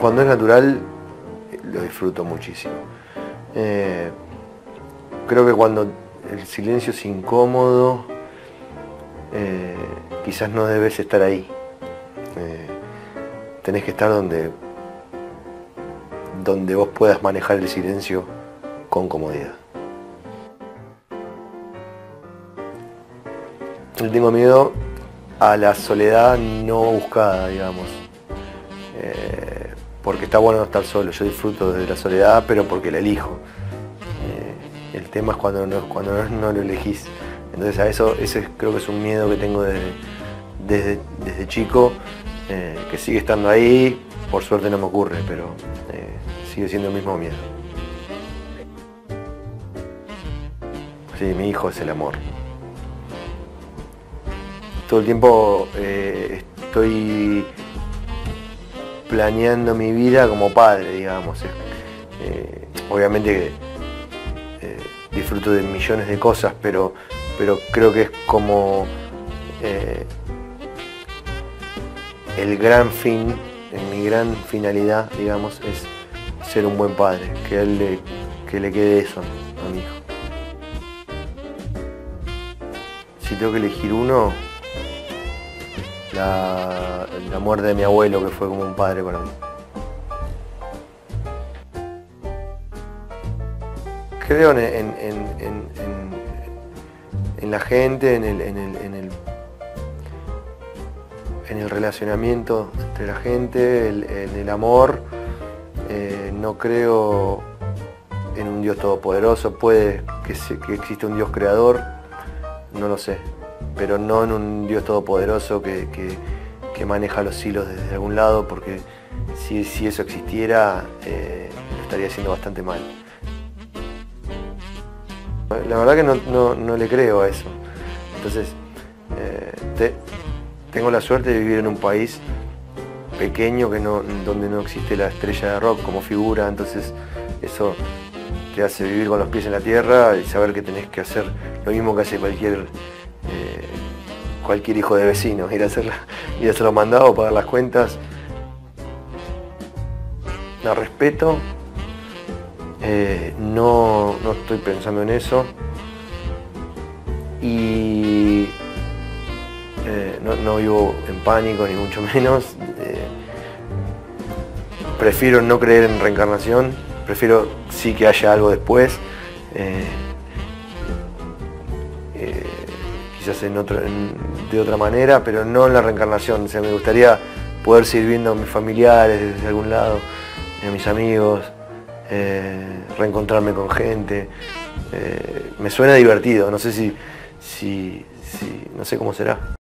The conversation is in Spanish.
Cuando es natural lo disfruto muchísimo. Eh, creo que cuando el silencio es incómodo, eh, quizás no debes estar ahí. Eh, tenés que estar donde, donde vos puedas manejar el silencio con comodidad. Yo tengo miedo a la soledad no buscada, digamos. Porque está bueno no estar solo. Yo disfruto de la soledad, pero porque la elijo. Eh, el tema es cuando no, cuando no, lo elegís. Entonces a eso, ese creo que es un miedo que tengo desde, desde, chico, eh, que sigue estando ahí. Por suerte no me ocurre, pero sigue siendo el mismo miedo. Sí, mi hijo es el amor todo el tiempo eh, estoy planeando mi vida como padre, digamos. Eh, obviamente eh, disfruto de millones de cosas, pero, pero creo que es como el gran fin, mi gran finalidad, digamos, es ser un buen padre, que él le, que le quede eso a mi hijo. Si tengo que elegir uno, la, muerte de mi abuelo, que fue como un padre para mí. Creo en, en, la gente, en el, en el, en el relacionamiento entre la gente, en el amor. Eh, no creo en un Dios todopoderoso, puede que, que exista un Dios creador, no lo sé pero no en un Dios todopoderoso que, maneja los hilos desde algún lado, porque si, eso existiera, eh, lo estaría haciendo bastante mal. La verdad que no, le creo a eso. Entonces, eh, tengo la suerte de vivir en un país pequeño que no, donde no existe la estrella de rock como figura, entonces eso te hace vivir con los pies en la tierra y saber que tenés que hacer lo mismo que hace cualquier cualquier hijo de vecino, ir a, hacer, ir a hacer los pagar las cuentas. La respeto, eh, no, estoy pensando en eso y eh, no, vivo en pánico ni mucho menos. prefiero no creer en reencarnación, prefiero sí que haya algo después de otra manera, pero no en la reencarnación. O sea, me gustaría poder seguir viendo a mis familiares desde algún lado, a mis amigos, eh, reencontrarme con gente. Eh, me suena divertido, no sé si, si, no sé cómo será.